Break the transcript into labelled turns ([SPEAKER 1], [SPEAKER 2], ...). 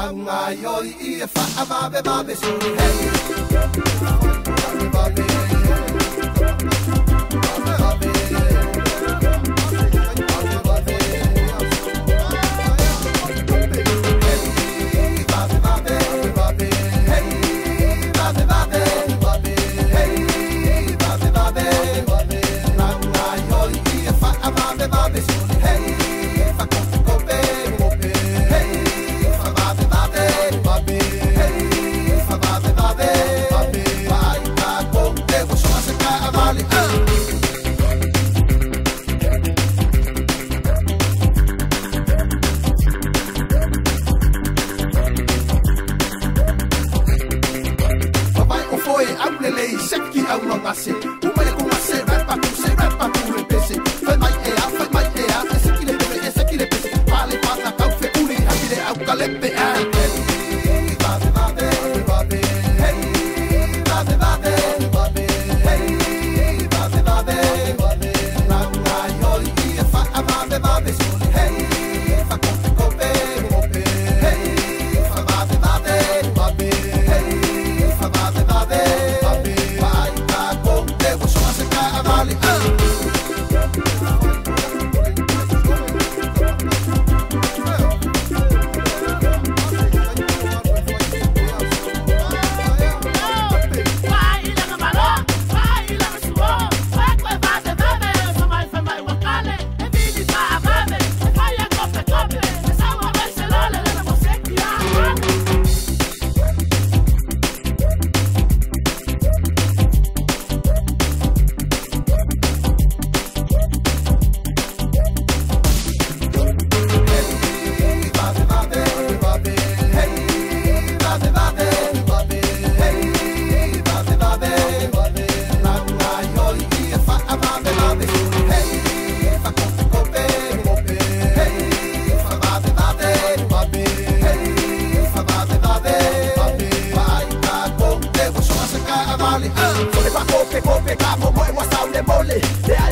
[SPEAKER 1] Ranga yoi ifa amabe mabe suru hey. lei, chefe que eu uma maceta. pegavo boy wasaule bole de.